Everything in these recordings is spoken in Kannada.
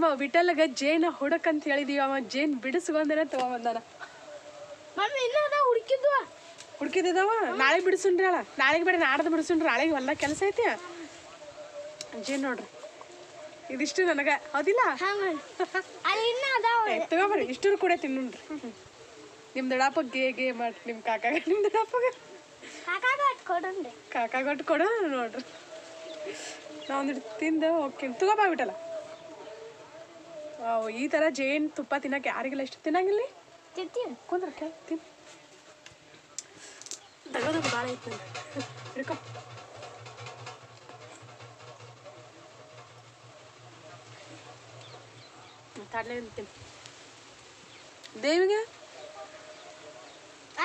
ನಮ್ಮ ವಿಠಲ್ಗ ಜೇನ ಹುಡಕಂತ ಹೇಳಿದೀವಿ ಅವ ಜೇನ್ ಬಿಡಿಸ್ಕೊಂಡೇನೆ ತಗೊಂಬಂದಾನ ಮಮ್ಮಿ ಇನ್ನೂ ಅದ ಹುಡುಕಿದ್ವ? ಹುಡುಕಿದವ ನಾಳೆ ಬಿಡಿಸ್ರಿ ಅಲ್ಲ ನಾಳೆಗೆ ಬೇಡ ನಾಡ್ದು ಬಿಡಿಸ್ರಿ ನಾಳೆಗೆ ಎಲ್ಲ ಕೆಲಸ ಐತಿ. ಜೇನ್ ನೋಡ್ರಿ. ಇದಿಷ್ಟು ನನಗ. ಹೌದಿಲ್ಲ? ತಗೋಬರ್ರಿ ಇಷ್ಟರು ಕೂಡ ತಿನ್ನುಣ್ರಿ. ನಿಮ್ ದೊಡಪ್ಪ ಗೇ ಗೇ ಮಾಡ್ರಿ ನಿಮ್ ಕಾಕಾಗ ನಿಮ್ ದಡಪ್ಪಗ ಕಾಕಾಗ ಅಟ್ ಕೊಡನ್ರಿ ಕಾಕ ಕೊಟ್ಟು ಕೊಡು ನೋಡ್ರಿ. ನಾ ಒಂದಿಟ್ಟು ತಿಂದು ಓಕೆ ತಗೋಬಾಗ್ಬಿಟ್ಟಲ್ಲ ಈ ಥರ ಜೇನ್ ತುಪ್ಪ ತಿನ್ನಕ್ಕೆ ಯಾರಿಗಿಲ್ಲ ಇಷ್ಟ? ತಿನ್ನಂಗಿಲ್ಲ ತಿಂತೀವಿ. ಕುಂದ್ರ ತಿನ್. ತಗೋದ ಭಾಳ ಐತಿ ಹಿಡ್ಕೊ. ತಡ್ಲೆ ತಿನ್ ದೇವಿಗೆ?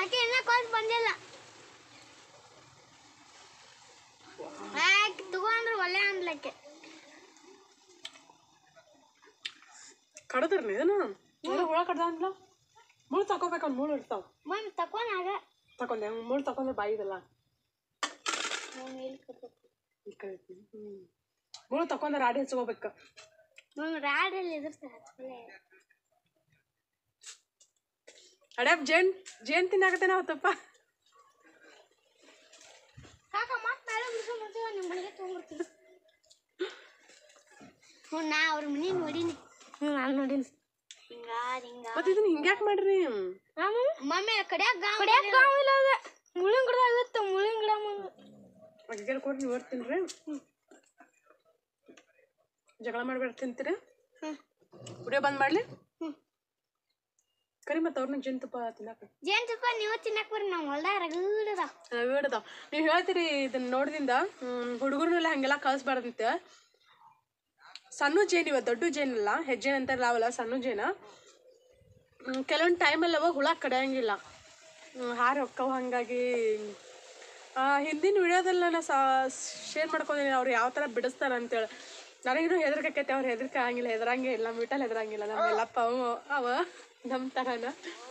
ಆಕೆ ಇನ್ನೂ ಕಾಲ್ ಬಂದಿಲ್ಲ. ಆಕೆ ತಗೊಂಡ್ರೆ ಒಳ್ಳೆ ಅನ್ಲಕ್ಕೆ ಕಡದ್ರಿ ಇದನ್ನ? ಏನೋ ಹುಳ ಕಡ್ದ ಮುಳ್ಳು ತಕೋಬೇಕು ಮುಳ್ಳು ಇರ್ತಾವ ಮಮ್ಮಿ ತಕೊಂಡಾಗ ತಕೊಂಡೆ ಮುಳ್ಳು ತಕೊಂಡ್ರೆ ಬಾಯಿದಲ್ಲ ಮುಳ್ಳು ತಕೊಂಡ್ರೆ ರಾಡಿ ಹಚ್ಕೋಬೇಕು. ರಾಡಲ್ಲಿ ಎದುರ್ತಾರೆ ಅಡ್ಯಾಪ್ ಜೇನ್ ಜೇನ್ ತಿನ್ನಾಕತ್ತೆ ನಾವು ತಪ್ಪ ಕಾಕ ಮತ್ತೆ ನಾಳೆ ಬರ್ತೀವಿ ನಿಮ್ಮ ಮನೆಗೆ ತೊಗೊಂಡ್ಬರ್ತೀವಿ ಹ್ಞೂ ನಾ ಅವ್ರ ಮನೆ ನೋಡೀನಿ. ಹ್ಞೂ ನಾನು ನೋಡೀನಿ. ಮತ್ತೆ ಇದನ್ನ ಹಿಂಗ್ಯಾಕ್ ಮಾಡ್ರಿ ಮಮ್ಮಿ ಕಡಿಯಾಕ ಕಡಿಯಾಕ ಗಾಂವ್ ಇಲ್ಲ ಅದ? ಮುಳ್ಳಿನ ಗಿಡ ಆಗುತ್ತೆ ಮುಳ್ಳಿನ ಗಿಡ ಮಮ್ಮಿ ಅಗ್ಗೆಲ್ ಕೊಟ್ಟು ನೀವು ರೀ ಜಗಳ ಮಾಡ್ಬೇಡ ತಿಂತೀರಿ. ವಿಡಿಯೋ ಬಂದ್ ಮಾಡ್ಲಿ. ಕರಿ ಮತ್ತೆ ಅವ್ರನ್ನ ಜೇನುತುಪ್ಪ ತಿನ್ನಕ. ಜೇನುತುಪ್ಪ ಜೇನ್ ತುಪ್ಪ ನೀವು ತಿನ್ನಕ್ ಬರ್ರಿ ನಮ್ಮ ಹೊಲ್ದಾಗ ರಗಡದ ಹೇಳ್ದಾವ್ ನೀವು ಹೇಳ್ತೀರಿ ಇದನ್ನ ನೋಡ್ದಿಂದ ಹುಡುಗರನ್ನೆಲ್ಲ ಹಂಗೆಲ್ಲ ಕಳಿಸ್ಬಾರ್ದಂತೆ. ಸಣ್ಣ ಜೇನು ಇವ ದೊಡ್ಡ ಜೇನಲ್ಲ ಹೆಜ್ಜೆ ಅಂತ ಲಾವಲ್ಲ ಸಣ್ಣ ಜೇನ. ಕೆಲವೊಂದು ಟೈಮಲ್ಲಿ ಅವ ಹುಳ ಕಡಿಯಂಗಿಲ್ಲ. ಹಾರ ಹೊಕ್ಕವು ಹಾಗಾಗಿ. ಆ, ಹಿಂದಿನ ವಿಡಿಯೋದಲ್ಲಿ ನಾನು ಸಾ ಶೇರ್ ಮಾಡ್ಕೊಂಡಿನಿ ಅವ್ರು ಯಾವ ಥರ ಬಿಡಿಸ್ತಾರೆ ಅಂತೇಳಿ. ನನಗಿನ್ನೂ ಹೆದರಿಕೆ ಆಕೈತೆ ಅವ್ರು ಹೆದರಿಕೆ ಆಗಿಲ್ಲ ಹೆದರಂಗೆ ಇಲ್ಲ ಮಿಟಲ್ ಹೆದರಂಗಿಲ್ಲ ನಮ್ಮ ಎಲ್ಲಪ್ಪ ಅವ ಅವ ನಮ್ಮ ಥರನ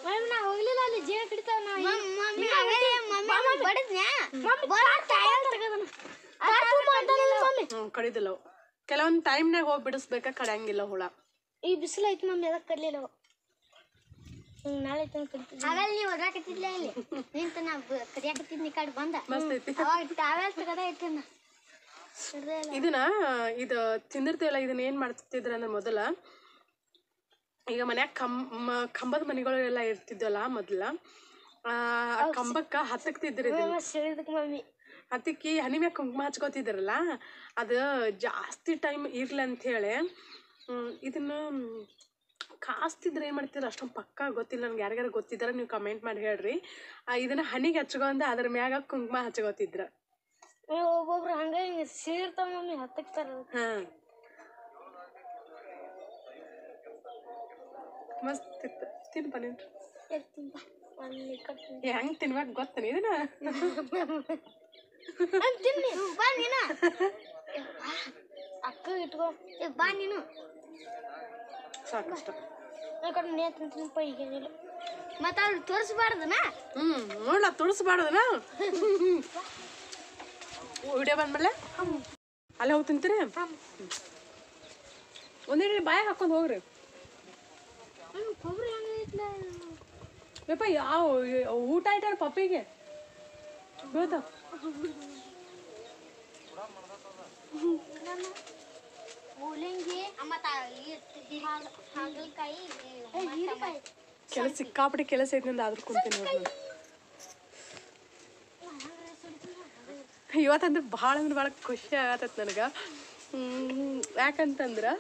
ಮಮ್ಮಿ ನಾ ಹೋಗ್ಲಿಲ್ಲ ಅಲ್ಲಿ ಜೇನ ಕಡಿತಾವ ನಾ ಮಮ್ಮಿ ಮಮ್ಮಿ ಬಡದ್ನ್ಯಾ? ಮಮ್ಮಿ ಹ್ಞೂ ಕಡಿದಿಲ್ಲ ಅವು. ಕೆಲವೊಂದು ಟೈಮ್ನಾಗ ಹೋಗಿ ಬಿಡಿಸ್ಬೇಕಾ ಕಡಂಗಿಲ್ಲ ಹುಳ ಈ ಬಿಸಿಲು ಐತಿ ಮಮ್ಮಿ ಅದಕ್ಕೆ ಕರ್ಲಿಲ್ಲ ಅವ ನಾಳೆ ತನಕ ಕಡಿತೀವಿ ಆಗಲ್ಲ ನೀವು ಒದ್ರಾಕತ್ತಿದ್ಲ ಇಲ್ಲಿ ನಿಂತ ನಾ ಕಡಿಯಾಕತ್ತಿದ್ನಿ ಕಡೆ ಬಂದ ಮಸ್ತ್ ಐತಿ ಅವಾಗ ಟಾವೆಲ್ ತಗದ ಇಟ್ಟಿನ ಹಿಡ್ದೇ ಇದನ್ನ ಇದು ತಿಂದಿರ್ತೀವಲ್ಲ ಇದನ್ನ ಏನು ಮಾಡ್ತಿದ್ರ ಅಂದ್ರೆ ಮೊದಲ ಈಗ ಮನ್ಯಾಗ ಕಂಬ ಕಂಬದ ಮನೆಗಳು ಎಲ್ಲ ಇರ್ತಿದ್ವಲ್ಲ ಮೊದಲ ಆ ಕಂಬಕ್ಕ ಹತ್ತಕ್ತಿದ್ರಿ ಮಮ್ಮಿ ಹತ್ತಿಕ್ಕಿ ಹನಿ ಮ್ಯಾಗ ಕುಂಕುಮ ಹಚ್ಕೋತಿದ್ರಲ್ಲ ಅದು ಜಾಸ್ತಿ ಟೈಮ್ ಇರ್ಲಿ ಅಂಥೇಳಿ ಇದನ್ನು ಕಾಸ್ತಿದ್ರೆ ಏನು ಮಾಡ್ತೀರ ಅಷ್ಟೊಂದು ಪಕ್ಕ ಗೊತ್ತಿಲ್ಲ ನನಗೆ ಯಾರಿಗಾರು ಗೊತ್ತಿದ್ದಾರೆ ನೀವು ಕಮೆಂಟ್ ಮಾಡಿ ಹೇಳ್ರಿ. ಇದನ್ನು ಹನಿಗೆ ಹಚ್ಕೊಂಡ ಅದ್ರ ಮ್ಯಾಗ ಕುಂಕುಮ ಹಚ್ಕೋತಿದ್ರ. ಒಬ್ಬೊಬ್ರು ಹಂಗೆ ಸೇರ್ತಾವ ಮಮ್ಮಿ ಹತ್ತಕ್ತಾರ. ಹಾಂ. ಮಸ್ತ್ ಇತ್ತು. ತಿನ್ಪ ನೀನು ಹೆಂಗ್ ತಿನ್ಬೇಕು ಗೊತ್ತ ಇದನ್ನ ತಿನ್ನಿ. ಬಾ ನೀನು. ಅಕ್ಕ ಇಟ್ಕೋ. ಬಾ ನೀನು. ಸಾಕಷ್ಟ. ಯಾಕಂದ್ರೆ ನೇ ತಿಂತೀನಪ್ಪ ಮತ್ತೆ ಅಲ್ಲಿ ತೋರಿಸ್ಬಾರ್ದನ? ಹ್ಮ್ ನೋಡ್ಲ ತೋರಿಸ್ಬಾರ್ದನ? ವಿಡಿಯೋ ಬಂದ್ಮೇಲೆ? ಅಲ್ಲಿ ಹೋಗಿ ತಿಂತೀರಿ ಒಂದೇ ಬಾಯಾಗ ಹಾಕೊಂಡು ಹೋಗ್ರಿ. ಕೊಬ್ಬರಿ ಯಪ್ಪ ಯಾವ ಊಟ ಆಯ್ತಾರ ಪಪ್ಪಿಗೆ? ಬೀಳ್ತಾವ. ಕೆಲಸ ಸಿಕ್ಕಾಪಟ್ಟೆ ಕೆಲಸ ಐತಿ ಆದ್ರೂ ಕುಂತೀನಿ ನೋಡಿ ಇವತ್ತಂದ್ರೆ ಭಾಳ ಅಂದ್ರೆ ಭಾಳ ಖುಷಿ ಆಗತ್ತೈತೆ ನನಗೆ. ಯಾಕಂತಂದ್ರೆ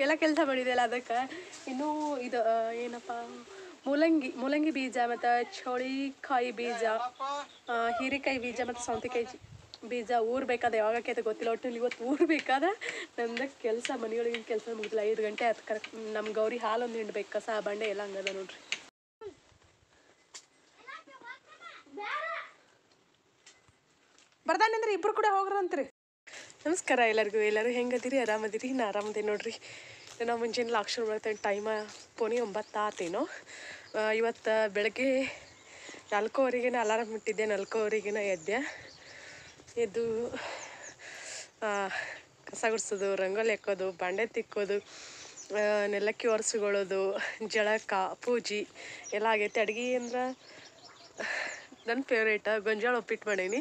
ಎಲ್ಲ ಕೆಲಸ ಮಾಡಿದೆಯಲ್ಲ ಅದಕ್ಕೆ. ಇನ್ನೂ ಇದು ಏನಪ್ಪ? ಮೂಲಂಗಿ ಮೂಲಂಗಿ ಬೀಜ ಮತ್ತು ಚೌಳಿಕಾಯಿ ಬೀಜ ಹೀರೆಕಾಯಿ ಬೀಜ ಮತ್ತು ಸೌತೆಕಾಯಿ ಬೀಜ ಊರು ಬೇಕಾದ ಯಾವಾಗ ಆಕೈತೆ ಗೊತ್ತಿಲ್ಲ, ಒಟ್ಟು ಇವತ್ತು ಊರ್ಬೇಕಾದ ನಂದು ಕೆಲಸ ಮನೆಯೊಳಗಿನ ಕೆಲಸ ಮುಗಿದಿಲ್ಲ, ಐದು ಗಂಟೆ ಹತ್ತು ಕರೆಕ್ಟ್ ನಮ್ಮ ಗೌರಿ ಹಾಲೊಂದು ಹಿಂಡ್ಬೇಕು, ಕಸ, ಬಂಡೆ ಎಲ್ಲ ಹಂಗದ ನೋಡ್ರಿ. ಬರ್ದಾನಂದ್ರೆ ಇಬ್ರು ಕೂಡ ಹೋಗ್ರಂತ್ರಿ. ನಮಸ್ಕಾರ ಎಲ್ಲರಿಗೂ, ಎಲ್ಲರೂ ಹೆಂಗದಿರಿ, ಆರಾಮದಿರಿ ನಾ ಆರಾಮದಿ ನೋಡ್ರಿ. ನಾವು ಮುಂಜಾನೆ ಲಾಕ್ಷಣ ಬರ್ತೇನೆ ಟೈಮ ಪೋನಿ ಒಂಬತ್ತು ಆತೇನೋ. ಇವತ್ತು ಬೆಳಗ್ಗೆ ನಾಲ್ಕೂವರೆಗೆ ಅಲಾರಾಮ್ ಇಟ್ಟಿದ್ದೆ ನಾಲ್ಕೂವರೆಗೆ ಎದ್ದೆ. ಎದ್ದು ಕಸ ಗುಡಿಸೋದು, ರಂಗೋಲಿ ಹಾಕೋದು, ಬಾಂಡೆ ತಿಕ್ಕೋದು ನೆಲಕ್ಕಿ ಒರೆಸ್ಕೊಳ್ಳೋದು, ಜಳಕ, ಪೂಜಿ ಎಲ್ಲ ಆಗೈತೆ. ಅಡುಗೆ ಅಂದ್ರೆ ನನ್ನ ಫೇವ್ರೇಟ ಗೊಂಜಾಳ ಉಪ್ಪಿಟ್ಟು ಮಾಡೀನಿ.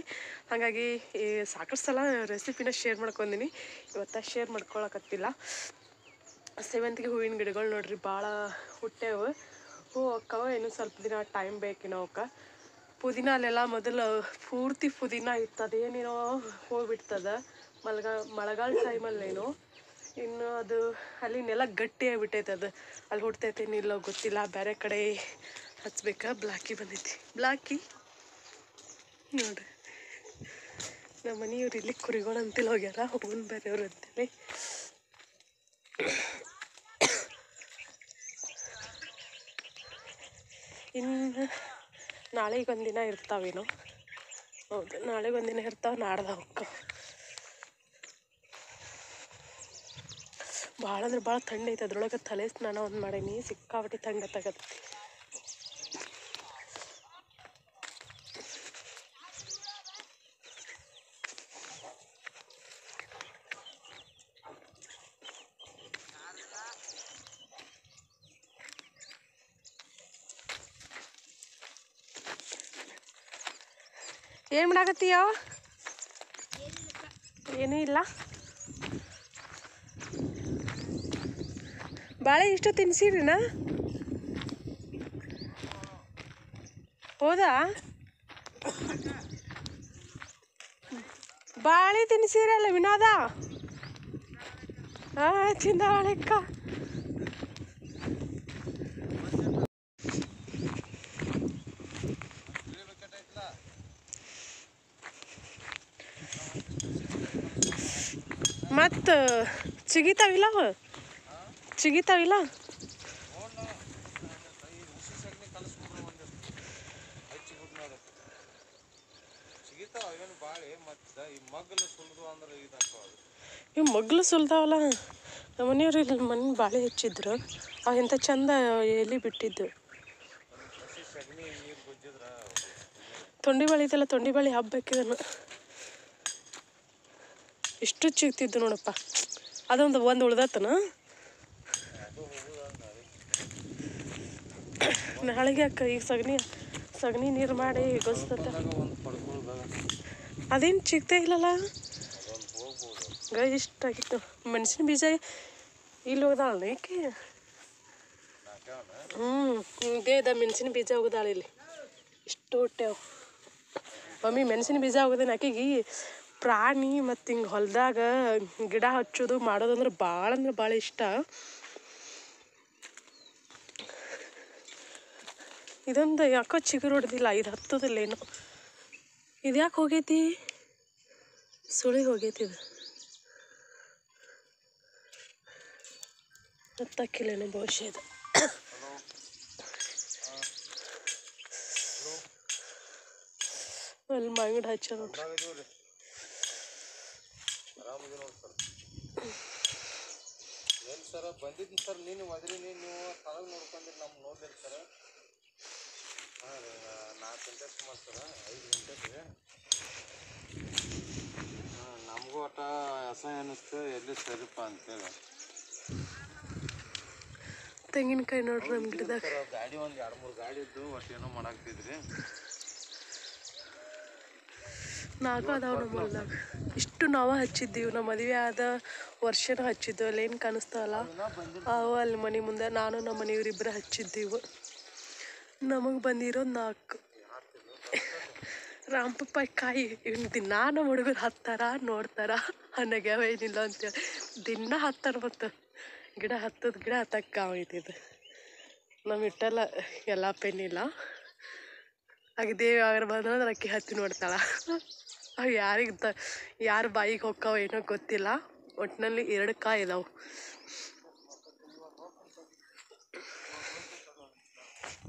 ಹಾಗಾಗಿ ಈ ಸಾಕಷ್ಟು ಸಲ ರೆಸಿಪಿನ ಶೇರ್ ಮಾಡ್ಕೊಂಡಿನಿ. ಇವತ್ತು ಶೇರ್ ಮಾಡ್ಕೊಳಕತ್ತಿಲ್ಲ. ಸೇವಂತಿಗೆ ಹೂವಿನ ಗಿಡಗಳು ನೋಡ್ರಿ ಭಾಳ ಹುಟ್ಟ್ಯಾವ ಹೂ ಅಕ್ಕವ, ಇನ್ನೂ ಸ್ವಲ್ಪ ದಿನ ಟೈಮ್ ಬೇಕೇನೋ ಅವಕ್ಕ. ಪುದೀನ ಅಲ್ಲೆಲ್ಲ ಮೊದಲು ಪೂರ್ತಿ ಪುದೀನ ಇತ್ತು, ಅದೇನೇನೋ ಹೋಗ್ಬಿಡ್ತದ. ಮಲ್ಗ, ಮಳೆಗಾಲ ಟೈಮಲ್ಲೇನೋ ಇನ್ನು ಅದು ಅಲ್ಲಿ ನೆಲ ಗಟ್ಟಿ ಆಗಿಬಿಟ್ಟೈತೆ ಅದು. ಅಲ್ಲಿ ಹುಡ್ತೈತೇನು ಇಲ್ಲೋ ಗೊತ್ತಿಲ್ಲ, ಬೇರೆ ಕಡೆ ಹಚ್ಬೇಕಾ. ಬ್ಲಾಕಿ ಬಂದೈತಿ. ಬ್ಲಾಕಿ? ನೋಡ್ರಿ. ನಮ್ಮ ಮನೆಯವ್ರು ಇಲ್ಲಿ ಕುರಿಗಳು ಅಂತಿಲ್ಲ ಹೋಗ್ಯಾರ, ಹೋಗೋನ್ ಬೇರೆಯವ್ರು ಅಂತೇಳಿ. ಇನ್ನು ನಾಳೆಗೆ ಒಂದಿನ ಇರ್ತಾವೇನೋ? ಹೌದು ನಾಳೆಗೆ ಒಂದಿನ ಇರ್ತಾವೆ ನಾಡ್ದು ಅವಕ್ಕೆ ಭಾಳ ಅಂದ್ರೆ ಭಾಳ ಥಂಡಿ ಐತೆ, ಅದ್ರೊಳಗೆ ತಲೆ ಸ್ನಾನ ಒಂದು ಮಾಡೀನಿ, ಸಿಕ್ಕಾಪಟ್ಟೆ ಥಂಡ ತಗತ್ತೆ. ಏನು ಮಾಡಾಕತ್ತೀಯ? ಏನೂ ಇಲ್ಲ. ಬಾಳೆ ಇಷ್ಟು ತಿನ್ಸಿರಿನಾ ಹೌದಾ? ಬಾಳೆ ತಿನ್ಸಿರಲ್ಲ ವಿನೋದ? ಹಾ ಚಿಂದಾವಳೆಕ್ಕ ಮತ್ತು ಚಿಗಿತಾವಿಲ್ಲ ಅವು. ಚಿಗಿತಾವಿಲ್ಲ. ಇವು ಮಗ್ಲು ಸುಲ್ದಾವಲ್ಲ ನಮ್ಮ ಮನೆಯವ್ರು ಇಲ್ಲಿ ಮನೆ ಬಾಳೆ ಹೆಚ್ಚಿದ್ರು. ಅವು ಎಂಥ ಚಂದ ಎಲೆ ಬಿಟ್ಟಿದ್ದು. ತೊಂಡಿ ಬಾಳಿ ಇದೆಲ್ಲ ತೊಂಡಿ ಬಾಳಿ ಹಬ್ಬಕ್ಕಿದನು ಇಷ್ಟು ಚಿಗ್ತಿದ್ದು ನೋಡಪ್ಪ. ಅದೊಂದು ಒಂದು ಉಳ್ದತ್ತನ? ನಾಳೆಗೆ ಅಕ್ಕ ಈಗ ಸಗಣಿ ಸಗಣಿ ನೀರು ಮಾಡಿ ಗೊಸ್ತತ್ತ ಅದೇನು ಚಿಗ್ತಾ ಇಲ್ಲಲ್ಲ? ಇಷ್ಟ ಆಗಿತ್ತು. ಮೆಣಸಿನ ಬೀಜ ಇಲ್ಲಿ ಹೋಗ್ದಾಳ ಏಕೆ? ಹ್ಞೂ ಇದೇ ಅದ ಮೆಣಸಿನ ಬೀಜ ಹೋಗ್ದಾಳ ಇಲ್ಲಿ. ಇಷ್ಟು ಹೊಟ್ಟೆವು ಮಮ್ಮಿ, ಮೆಣಸಿನ ಬೀಜ ಹೋಗೋದೇನು ಆಕೆಗೆ? ಪ್ರಾಣಿ ಮತ್ತು ಹಿಂಗೆ ಹೊಲದಾಗ ಗಿಡ ಹಚ್ಚೋದು ಮಾಡೋದಂದ್ರೆ ಭಾಳ ಅಂದ್ರೆ ಭಾಳ ಇಷ್ಟ. ಇದೊಂದು ಯಾಕೋ ಚಿಗುರು ಹೊಡೆದಿಲ್ಲ ಇದು ಹತ್ತೋದಿಲ್ಲ ಏನು ಇದು ಯಾಕೆ ಹೋಗೈತಿ? ಸುಳಿ ಹೋಗೈತಿ ಇದು. ಹತ್ತಕ್ಕಿಲ್ಲೇನು ಬಹುಶಃ ಇದು. ಅಲ್ಲಿ ಮಂಗಡ ಹಚ್ಚ ನೋಡ್ರಿ ಸರ್ ಏನು ಸರ್ ಬಂದಿದ್ದು ಸರ್. ನೀನು ಒದ್ರಿನಿ ನೀವು ತಳಗ್ ನೋಡ್ಕೊಂಡ್ರಿ ನಮ್ಮ ನೋಡ್ಲಿಲ್ಲ ಸರ್. ಹಾಂ ನಾಲ್ಕು ಗಂಟೆ ಸುಮಾರು ಸರ್. ಐದು ಗಂಟೆಗೆ ಹಾಂ ನಮಗೂ ಒಟ್ಟ ಅಸಹ್ಯ ಅನ್ನಿಸ್ತು. ಎಲ್ಲಿ ಸರಿಪ ಅಂತೇಳಿ. ತೆಂಗಿನಕಾಯಿ ನೋಡ್ರಿ ನಮ್ಮ ಗಿಡದಾಗ. ಗಾಡಿ ಒಂದು ಎರಡು ಮೂರು ಗಾಡಿ ಇದ್ದು ಒಟ್ಟು ಏನೋ ಮಾಡಾಕ್ತಿದ್ರಿ. ನಾಲ್ಕು ಅದಾವ ನಮ್ಮ ಇಷ್ಟು ನಾವು ಹಚ್ಚಿದ್ದೀವಿ, ನಮ್ಮ ಮದುವೆ ಆದ ವರ್ಷನ ಹಚ್ಚಿದ್ದು, ಅಲ್ಲಿ ಏನು ಕಾಣಿಸ್ತಾವಲ್ಲ, ಅವು ಅಲ್ಲಿ ಮನೆ ಮುಂದೆ ನಾನು, ನಮ್ಮ ಮನೆಯವರಿಬ್ಬರು ಹಚ್ಚಿದ್ದೀವಿ. ನಮಗೆ ಬಂದಿರೋದು ನಾಲ್ಕು. ರಾಮಪ್ಪ ಕಾಯಿ, ಇವ್ನು ದಿನ ನಮ್ಮ ಹುಡುಗರು ಹತ್ತಾರ, ನೋಡ್ತಾರ ಅನ್ನಗ್ಯಾವ ಏನಿಲ್ಲ ಅಂತೇಳಿ. ದಿನ ಹತ್ತಾರ ಮತ್ತು ಗಿಡ ಹತ್ತದ ಗಿಡ ಹತ್ತಕ್ಕೆ ಇದು ನಮ್ಮ ಇಟ್ಟಲ್ಲ ಎಲ್ಲ ಪೆನ್ನಿಲ್ಲ ದೇವಿ ಅವ್ರ ಬಂದ್ರೆ ಅಕ್ಕಿ ಹತ್ತಿ ನೋಡ್ತಾಳ. ಅವು ಯಾರಿಗೆ ತ ಯಾರ ಬಾಯಿಗೆ ಹೋಗ್ತಾವ ಏನೋ ಗೊತ್ತಿಲ್ಲ. ಒಟ್ಟಿನಲ್ಲಿ ಎರಡು ಕಾಯಿ ಇದಾವೆ.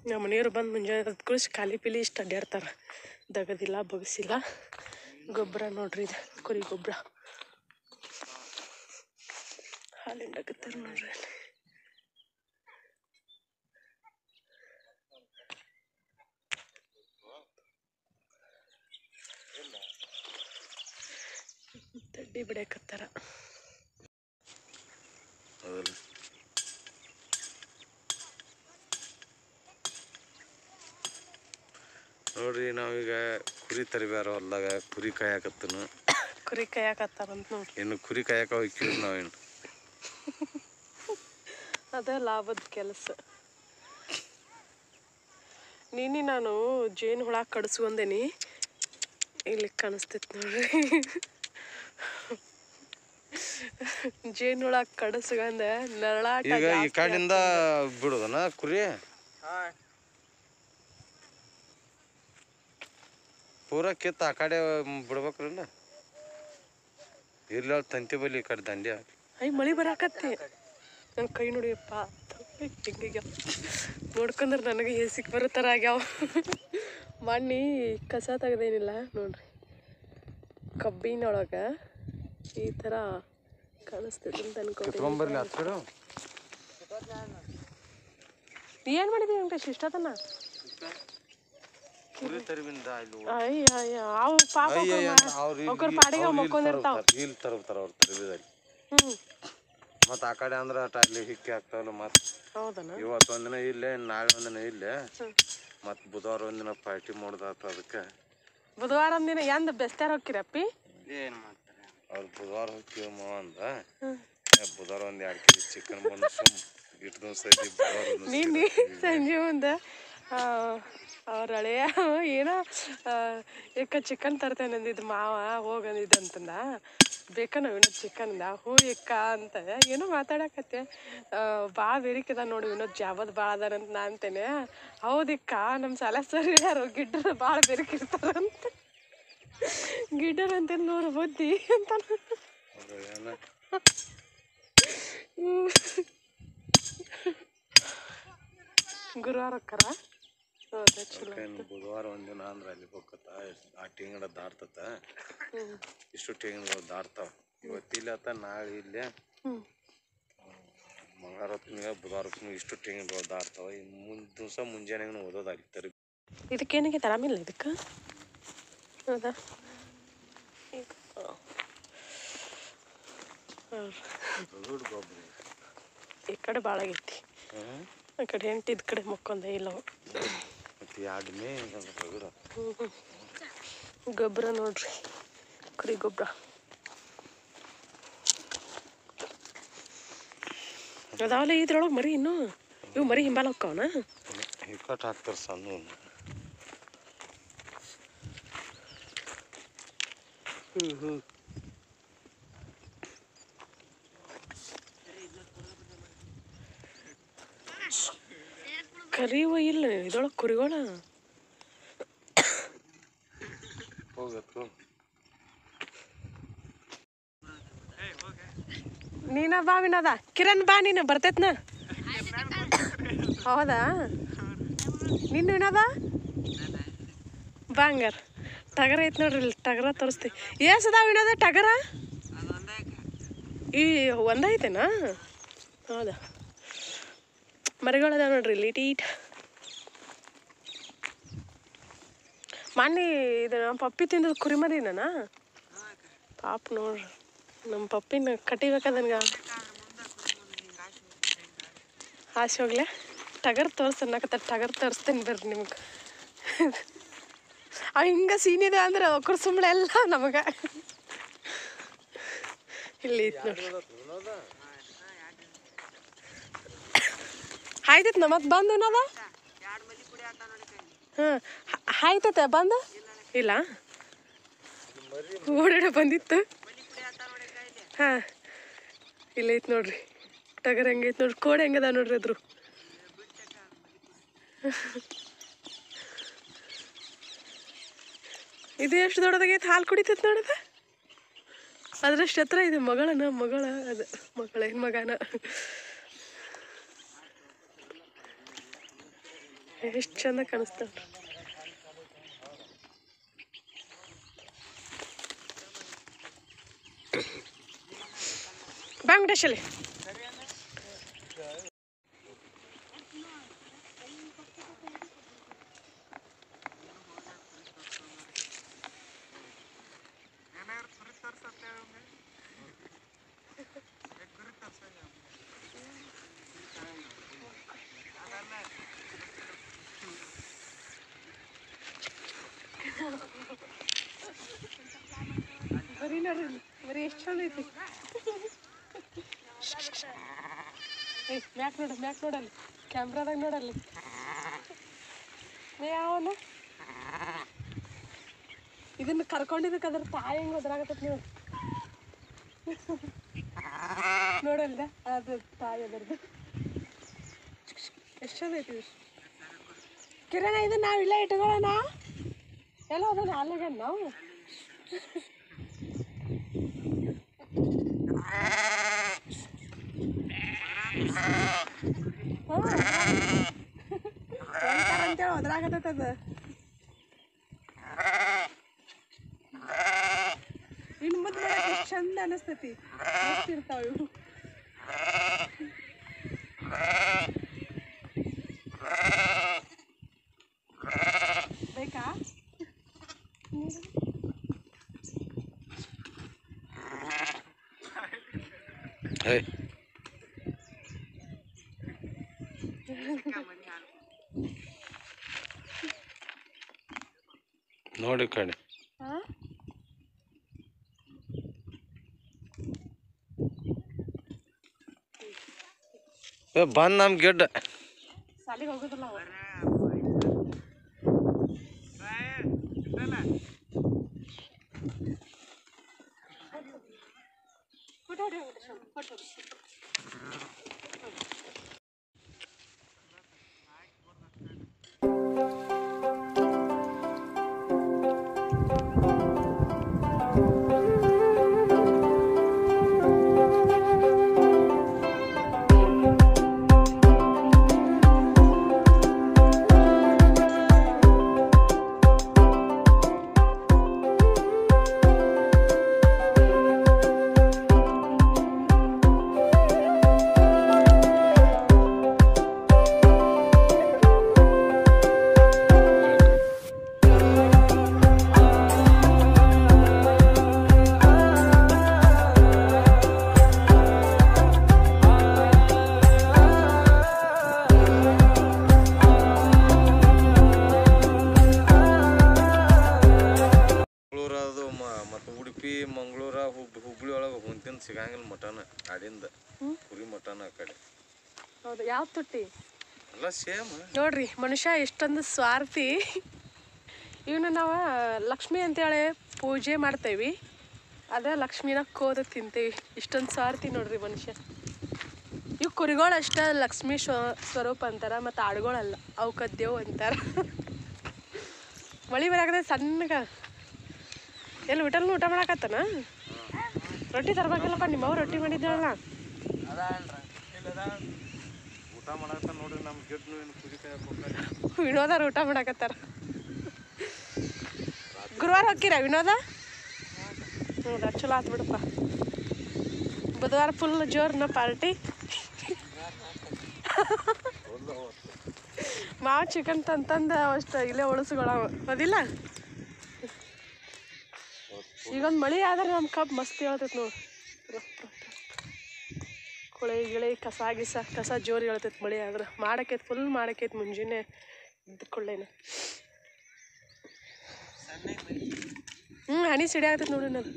ನಮ್ಮ ಮನೆಯವ್ರು ಬಂದು ಮುಂಜಾನೆ ಅದು ಕುಳಿಸಿ ಖಾಲಿ ಪಿಲಿ ಇಷ್ಟು ಅಡ್ಡಾಡ್ತಾರೆ ದಗದಿಲ್ಲ, ಬಗಸಿಲ್ಲ. ಗೊಬ್ಬರ ನೋಡ್ರಿ ಇದು, ಕುರಿ ಗೊಬ್ಬರ. ಹಾಲಿಂಡಕತ್ತಾರೆ ನೋಡ್ರಿ ಅಲ್ಲಿ. ಬಿಡಕತ್ತಾರ. ನೋಡ್ರಿ ನಾವೀಗ ಕುರಿ ತರಿಬ್ಯಾರ ಹೊಲ್ದಾಗ ಕುರಿ ಕಾಯಕತ್ತನು. ಕುರಿ ಕಾಯಕತ್ತಾರಂತ ನೋಡ್ರಿ. ಇನ್ನು ಕುರಿ ಕಾಯಕ ಹೋಗ್ತೀವಿ ನಾವೇನು. ಅದೇ ಲಾಭದ ಕೆಲಸ. ನೀನಿ ನಾನು ಜೇನು ಹುಳ ಕಡಿಸು ಅಂದೇನಿ. ಇಲ್ಲಿ ಕಾಣಿಸ್ತೈತೆ ನೋಡ್ರಿ. ಜೇನು ಹುಳ ಕಡಿಸ್ಕೊಂಡೆ ನರಳಾಟ ಈಗ ಈ ಜಾಸ್ತಿ ಕಾಡಿಂದ ಬಿಡೋದನ ಕುರಿ? ಪೂರ ಕಿತ್ತ ಆ ಕಡೆ ಬಿಡ್ಬೇಕ್ರಲ್ಲ ಇಲ್ಲ ತಂತಿ ಬಲಿ ಈ ಕಡೆ ದಂಡಿ ಹಾಕಿ ಐ ಮಳಿ ಬರಾಕತ್ತಿ. ನನ್ನ ಕೈ ನೋಡಿಯಪ್ಪ ಹಿಂಗೆ ನೋಡ್ಕೊಂಡ್ರೆ ನನಗೆ ಹೇಸಿಗೆ ಬರೋ ಥರ ಆಗ್ಯಾವ. ಮಣ್ಣಿ ಕಸ ತೆಗ್ದೇನಿಲ್ಲ ನೋಡ್ರಿ. ಕಬ್ಬಿನೊಳಗ ಈ ಥರ ಕಾಣಿಸ್ತೈತೆ ಅಂತ ಅನ್ಕೊಂಡೆ ಕಿತ್ಕೊಂಬರ್ಲಿ ಹತ್ತು ಕಡೆ ಏನು ಮಾಡಿದಿ ವೆಂಕಟೇಶ್ ಇಷ್ಟತನ ಕುರಿ ತರಬಿಂದ ಅಲ್ಲಿ ಅಯ್ಯ ಅಯ್ಯ ಅವು ಪಾಪ ಅವ್ರ ಪಾಡಿಗೆ ಅವ್ ಮಕ್ಕೊಂಡಿರ್ತಾವ ಇಲ್ಲಿ ತರ್ತಾರ ಅವ್ರು ಹ್ಞೂ ಮತ್ತು ಆ ಕಡೆ ಅಂದ್ರೆ ಅಟ್ ಅಲ್ಲಿ ಹಿಕ್ಕಿ ಆಗ್ತಾವಲ್ಲ ಮತ್ತೆ. ಹೌದನ? ಇವತ್ತು ಒಂದಿನ ಇಲ್ಲೇ ನಾಳೆ ಒಂದಿನ ಇಲ್ಲೇ. ಮತ್ತು ಬುಧವಾರ ಒಂದಿನ ಪಾರ್ಟಿ ಮಾಡೋದಾತ ಅದಕ್ಕೆ. ಬುಧವಾರ ಒಂದಿನ ಎಂದ ಬೆಸ್ತಾರ ಹೋಗಿರಪ್ಪಿ ಏನು ಅವ್ರು ಬುಧವಾರ ಹೋಗ್ತೀವಿ ಮಾವ ಅಂದ. ಬುಧವಾರ ಒಂದು ಎರಡು ಕೆ ಜಿ ಚಿಕನ್ ಬಂದು ಸುಮ್ ಇಟ್ಟು ದಿವಸ ಐತಿ ಬುಧವಾರ ಒಂದ್ ದಿವ್ಸ ನೀನು ಸಂಜೆ ಮುಂದೆ ಅವ್ರ ಹಳೆಯ ಏನೋ ಏಕ ಚಿಕನ್ ತರ್ತೇನೆ ಅಂದಿದ್ದು ಮಾವ ಹೋಗಂದಿದ್ದ ಅಂತಂದ. ಬೇಕನ ವಿನೋದ್ ಚಿಕನ್ ಅಂದ ಹೂ ಎಕ್ಕ ಅಂತ ಏನೋ ಮಾತಾಡಕತ್ತೆ. ಭಾಳ ಬೇರಿಕದ ನೋಡಿ ವಿನೋದ್ ಜಾಬದ್ ಭಾಳ ಅದಾರಂತ ನಾ ಅಂತೇನೆ. ಹೌದಿಕ್ಕ ನಮ್ಮ ಸಾಲ ಸರ್ ಯಾರು ಗಿಡ್ಡರ ಭಾಳ ಬೇರಿಕಿರ್ತಾರಂತ ಗಿಡ್ಡರ ಅಂತ ನೋಡ ಬುದ್ಧಿ ಅಂತ ಗುರುವಾರಕ್ಕರ ಬುಧವಾರ ಒಂದಿನ ಅಂದ್ರೆ ಅಲ್ಲಿ ಹೋಗತ್ತ ಆ ಟೇಂಗಡ ದಾಟ್ತತ ಹ್ಞೂ ಇಷ್ಟು ಟೇಂಗಗಳು ದಾಟ್ತಾವ. ಇವತ್ತು ಇಲ್ಲಿ ನಾಳೆ ಇಲ್ಲೇ. ಮಂಗಳವಾರ ಹೊತ್ತಿನಾಗ ಬುಧವಾರ ಇಷ್ಟು ಟೇಂಗಗಳು ದಾಟ್ತಾವ. ಮುಂದ್ ದಿವಸ ಮುಂಜಾನೆ ಓದೋದಾಗಿ ಇದಕ್ಕೆ ಇದಕ್ಕೇನಿಗೆ ಆರಾಮಿಲ್ಲ ಇದಕ್ಕೆ? ಹೌದಾ? ಗೊಬ್ಬರ ಈ ಕಡೆ ಭಾಳ ಆಗೈತಿ. ಆ ಕಡೆ ಎಂಟಿದ ಕಡೆ ಮಕ್ಕೊಂದ ಇಲ್ಲ. ಗೊಬ್ಬರ ನೋಡ್ರಿ, ಕುರಿ ಗೊಬ್ಬರ. ಅದಾವಲ್ಲ ಇದ್ರೊಳಗೆ ಮರಿ ಇನ್ನು? ಇವು ಮರಿ ಹಿಂಬಾಲ ಹೋಕ್ಕವನ? ಸಣ್ಣ ಕರಿವ ಇಲ್ಲ ಇದ್ರೊಳಗೆ ಕುರಿಗೋಣ. ಹೋಗತ್ತು ನೀನ ಬಾ ವಿನದ. ಕಿರಣ್ ಬಾ ನೀನು ಬರ್ತೈತ್ನ. ಹೌದಾ? ನಿನ್ನ ವಿನದ? ಬಾ ಹಂಗಾರ. ಟಗರ ಐತೆ ನೋಡ್ರಿ, ಇಲ್ಲಿ ಟಗರ ತೋರಿಸ್ತಿ. ಏಸ್ ಅದಾವ ವಿನೋದ, ಟಗರ? ಈ ಒಂದ ಐತೆನಾ? ಹೌದಾ. ಮರಿಗಳು ಅದಾವ ನೋಡ್ರಿ, ಇಲ್ಲಿ ಟೀಟ್. ಮೊನ್ನೆ, ಇದು ನಮ್ಮ ಪಪ್ಪಿ ತಿಂದದ ಕುರಿಮರಿನ ಪಾಪ ನೋಡ್ರಿ ನಮ್ಮ ಪಪ್ಪಿನ ಕಟ್ಟಿಬೇಕದ ನನಗ. ಆಸೆ ಹೋಗ್ಲೆ. ಟಗರ್ ತೋರ್ಸನ್ನಕತ್ತ ಟಗರ್ ತೋರಿಸ್ತೇನೆ ಬರ್ರಿ ನಿಮ್ಗೆ. ಅವ್ ಹಿಂಗೆ ಸೀನಿದೆ ಅಂದ್ರೆ ಸುಮ್ಮನೆ ಎಲ್ಲ ನಮಗೆ. ಇಲ್ಲಿ ಆಯ್ತೈತ್ನ ಮತ್ತೆ ಬಂದು ನಾವ ಹಾಂ ಆಯ್ತೈತೆ ಬಂದು? ಇಲ್ಲ. ಓಡಾಡ ಬಂದಿತ್ತು. ಹಾಂ. ಇಲ್ಲೈತ್ ನೋಡ್ರಿ. ಟಗರ್ ಹೆಂಗೈತ್ ನೋಡ್ರಿ. ಕೋಡೆ ಹೆಂಗದ ನೋಡ್ರಿ ಅದ್ರು? ಇದು ಎಷ್ಟು ದೊಡ್ಡದಾಗೈತೆ ಹಾಲು ಕುಡಿತೈತೆ ನೋಡದ ಅದ್ರಷ್ಟು ಹತ್ರ ಇದೆ ಮಗಳನ ಮಗಳ ಅದು ಮಗಳ ಮಗನ. ಎಷ್ಟು ಚಂದ ಕಾಣಿಸ್ತಾವ ನೋಡ್ರಿ ಇಲ್ಲಿ. ಬರೀ ಎಷ್ಟು ಚಂದ ಐತಿ? ಏ ಮ್ಯಾಕ್ ನೋಡು ಮ್ಯಾಕ್ ನೋಡಲ್ಲಿ. ಕ್ಯಾಮ್ರಾದಾಗ ನೋಡಲ್ಲಿ. ಏ ಯಾವನ? ಇದನ್ನ ಕರ್ಕೊಂಡಿದ್ದಕ್ಕೆ ಅದ್ರ ತಾಯಿ ಹೆಂಗೆ ಒದ್ರಾಗತ್ತೈತಿ ನೀವು ನೋಡಲ್ದ? ಅದು ತಾಯಿ ಅದರದ್ದು. ಎಷ್ಟು ಚಂದ ಐತಿ. ಕಿರಣ ಇದನ್ನ ನಾವು ಇಲ್ಲೇ ಇಟ್ಕೊಳ್ಳೋಣ. ಎಲ್ಲ ಅದನ್ನ ಅಲ್ಲಿಗೆ ನಾವು? ಅಂತೇಳಿ ಒದ್ರಾಗತ್ತದ ಇನ್ನು ಮುಂದೆ ಎಷ್ಟು ಚಂದ ಅನಿಸ್ತೈತಿ ಮಸ್ತ್ ಇರ್ತಾವ ಇವು ಬೇಕಾ ಹೇ ನೋಡಿ ಕಣೆ. ಬಂದ್ ನಮ್ ಗಿಡ್ಡ. ಫೋಟೋ ಹೊಡಿ ಫೋಟೋ ಮಂಗಳೂರು ನೋಡ್ರಿ ಮನುಷ್ಯ ಎಷ್ಟೊಂದು ಸ್ವಾರ್ಥಿ. ಇವನು ನಾವು ಲಕ್ಷ್ಮಿ ಅಂತೇಳಿ ಪೂಜೆ ಮಾಡ್ತೇವಿ. ಅದೇ ಲಕ್ಷ್ಮಿನ ಕೋದ ತಿಂತೇವಿ. ಇಷ್ಟೊಂದು ಸ್ವಾರ್ಥಿ ನೋಡ್ರಿ ಮನುಷ್ಯ. ಇವು ಕುರಿಗಳು ಅಷ್ಟ ಲಕ್ಷ್ಮಿ ಸ್ವರೂಪ ಅಂತಾರ ಮತ್ತು ಆಡುಗಳಲ್ಲ ಅವು ದೇವ್ ಅಂತಾರ. ಮಳಿ ಬರಾಕದ ಸಣ್ಣಗ. ಎಲ್ಲಿ ಊಟಲ್ ಊಟ ಮಾಡಾಕತ್ತನ? ರೊಟ್ಟಿ ತರ್ಬೇಕಲ್ಲಪ್ಪ ನಿಮ್ಮವ್ರು ರೊಟ್ಟಿ ಮಾಡಿದ್ದಾಳ ಊಟ ಮಾಡತ್ತ ನೋಡ್ರಿ ನಮ್ಮ ಗಿಡ್ ವಿನೋದವ್ರು ಊಟ ಮಾಡಕತ್ತಾರ. ಗುರುವಾರ ಹೋಗಿರ ವಿನೋದ? ಚಲೋ ಆತು ಬಿಡಪ್ಪ. ಬುಧವಾರ ಫುಲ್ ಜೋರ್ನ ಪಾರ್ಟಿ ಮಾವು ಚಿಕನ್ ತಂತಂದ ಅಷ್ಟು ಇಲ್ಲೇ ಉಳಿಸ್ಕೊಳವ. ಅದಿಲ್ಲ? ಈಗೊಂದು ಮಳೆ ಆದ್ರೆ ನಮ್ಮ ಕಬ್ಬು ಮಸ್ತ್ ಹೇಳ್ತೈತೆ ನೋಡಿ. ಕೊಳೆ ಗಿಳೆ ಕಸ ಗಿಸ, ಕಸ ಜೋರು ಹೇಳ್ತೈತೆ ಮಳೆ ಆದ್ರೆ ಮಾಡಕ್ಕೈತೆ ಫುಲ್ ಮಾಡಕ್ಕೈತೆ ಮುಂಜಾನೆ ಇದ್ದಕೊಳ್ಳೇನ ಹ್ಞೂ ಹನಿ ಸಿಡಿ ಆಗ್ತೈತೆ ನೋಡಿ ನಾನು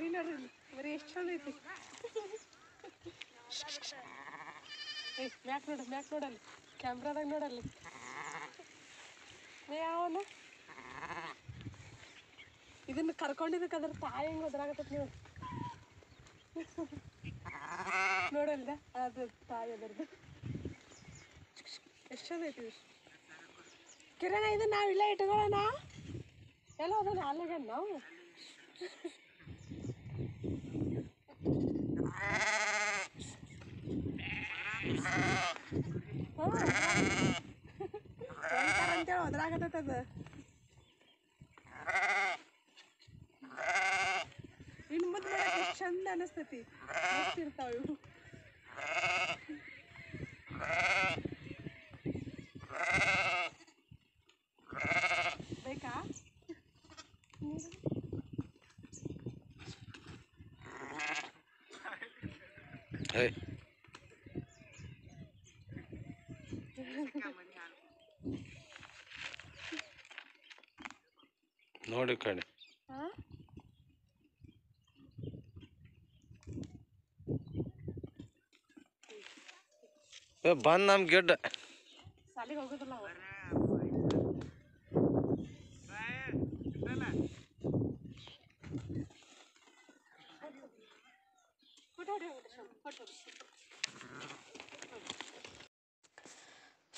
ಬರೀ ನೋಡ್ರಿ ಇಲ್ಲಿ. ಬರೀ ಎಷ್ಟು ಚಂದ ಐತಿ. ಏ ಮ್ಯಾಕ್ ನೋಡು ಮ್ಯಾಕ್ ನೋಡಲ್ಲಿ. ಕ್ಯಾಮ್ರಾದಾಗ ನೋಡಲ್ಲಿ. ಏ ಯಾವನ? ಇದನ್ನ ಕರ್ಕೊಂಡಿದ್ದಕ್ಕೆ ಅದ್ರ ತಾಯಿ ಹೆಂಗೆ ಒದ್ರಾಗತ್ತೈತಿ ನೀವು ನೋಡಲ್ದ? ಅದು ತಾಯಿ ಅದರದ್ದು. ಎಷ್ಟು ಚಂದ ಐತಿ. ಕಿರಣ ಇದನ್ನ ನಾವು ಇಲ್ಲ ಇಟ್ಕೊಳ್ಳೋಣ. ಎಲ್ಲ ಅದನ್ನ ಅಲ್ಲಿಗೆ ನಾವು? ಅಂತೇಳಿ ಒದ್ರಾಗತ್ತದ ಇನ್ನು ಮುಂದೆ ಎಷ್ಟು ಚಂದ ಅನಿಸ್ತೈತಿ ಮಸ್ತ್ ಇರ್ತಾವ ಇವು ಬೇಕಾ ಹೇ ನೋಡಿ ಕಣೆ. ಬಂದ್ ನಮ್ ಗಿಡ್ಡ.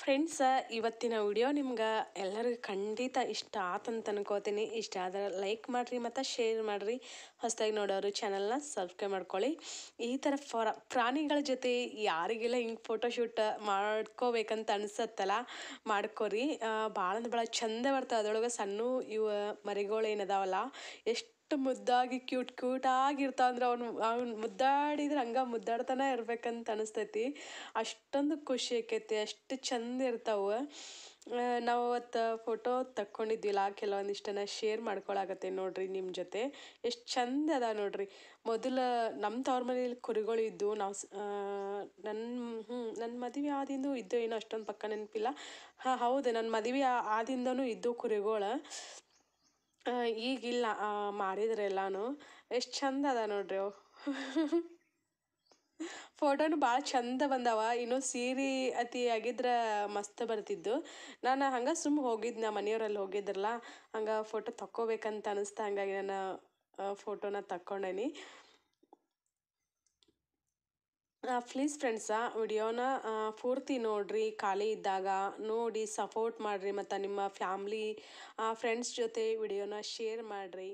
ಫ್ರೆಂಡ್ಸ ಇವತ್ತಿನ ವಿಡಿಯೋ ನಿಮ್ಗೆ ಎಲ್ಲರಿಗೂ ಖಂಡಿತ ಇಷ್ಟ ಆತಂತ ಅನ್ಕೋತೀನಿ. ಇಷ್ಟ ಆದ್ರೆ ಲೈಕ್ ಮಾಡಿರಿ ಮತ್ತು ಶೇರ್ ಮಾಡಿರಿ. ಹೊಸದಾಗಿ ನೋಡೋರು ಚಾನಲ್ನ ಸಬ್ಸ್ಕ್ರೈಬ್ ಮಾಡ್ಕೊಳ್ಳಿ. ಈ ಥರ ಫರ, ಪ್ರಾಣಿಗಳ ಜೊತೆ ಯಾರಿಗೆಲ್ಲ ಹಿಂಗೆ ಫೋಟೋಶೂಟ್ ಮಾಡ್ಕೋಬೇಕಂತ ಅನಿಸತ್ತಲ್ಲ, ಮಾಡ್ಕೋರಿ. ಭಾಳ ಅಂದ್ರೆ ಭಾಳ ಚಂದ ಬರ್ತವೆ ಅದ್ರೊಳಗೆ ಸಣ್ಣ, ಇವ ಮರಿಗಳು ಏನದಾವಲ್ಲ, ಎಷ್ಟು ಮುದ್ದಾಗಿ ಕ್ಯೂಟ್ ಕ್ಯೂಟ್ ಆಗಿರ್ತಾವ ಅಂದ್ರೆ ಅವ್ನು ಅವ್ನು ಮುದ್ದಾಡಿದ್ರೆ ಹಂಗೆ ಮುದ್ದಾಡ್ತಾನೆ ಇರ್ಬೇಕಂತ ಅನಿಸ್ತೈತಿ. ಅಷ್ಟೊಂದು ಖುಷಿ ಆಕೈತಿ, ಅಷ್ಟು ಚಂದ ಇರ್ತಾವೆ. ನಾವು ಅವತ್ತು ಫೋಟೋ ತಕ್ಕೊಂಡಿದ್ವಿಲ್ಲ ಕೆಲವೊಂದಿಷ್ಟನ್ನ ಶೇರ್ ಮಾಡ್ಕೊಳಕತ್ತೆ ನೋಡ್ರಿ ನಿಮ್ಮ ಜೊತೆ. ಎಷ್ಟು ಚಂದ ಅದ ನೋಡ್ರಿ. ಮೊದಲ ನಮ್ಮ ತವ್ರ ಮನೇಲಿ ಕುರಿಗಳು ಇದ್ದು, ನಾವು ನನ್ನ ಹ್ಞೂ ನನ್ನ ಮದುವೆ ಆದಿಂದು ಇದ್ದು ಏನೋ ಅಷ್ಟೊಂದು ಪಕ್ಕ ನೆನಪಿಲ್ಲ. ಹಾಂ, ಹೌದು ನನ್ನ ಮದುವೆ ಆದಿಂದನೂ ಇದ್ದು ಕುರಿಗಳು. ಈಗಿಲ್ಲ ಇಲ್ಲ ಮಾರಿದ್ರೆ ಎಲ್ಲಾನು. ಎಷ್ಟು ಚಂದ ಅದ ನೋಡ್ರಿ ಅವು. ಫೋಟೋನು ಭಾಳ ಚಂದ ಬಂದವ. ಇನ್ನು ಸೀರೆ ಅತಿ ಆಗಿದ್ರೆ ಮಸ್ತ್ ಬರ್ತಿದ್ದು. ನಾನು ಹಂಗೆ ಸುಮ್ಮ ನಾ ಮನೆಯವರಲ್ಲಿ ಹೋಗಿದ್ರಲ್ಲ, ಹಂಗೆ ಫೋಟೋ ತಕ್ಕೋಬೇಕಂತ ಅನಿಸ್ತಾ ಹಂಗಾಗಿ ನಾನು ಫೋಟೋನ ತಕ್ಕೊಂಡೇನಿ. ಪ್ಲೀಸ್ ಫ್ರೆಂಡ್ಸ ವಿಡಿಯೋನ ಪೂರ್ತಿ ನೋಡ್ರಿ. ಖಾಲಿ ಇದ್ದಾಗ ನೋಡಿ ಸಪೋರ್ಟ್ ಮಾಡಿರಿ ಮತ್ತು ನಿಮ್ಮ ಫ್ಯಾಮ್ಲಿ ಫ್ರೆಂಡ್ಸ್ ಜೊತೆ ವಿಡಿಯೋನ ಶೇರ್ ಮಾಡಿರಿ.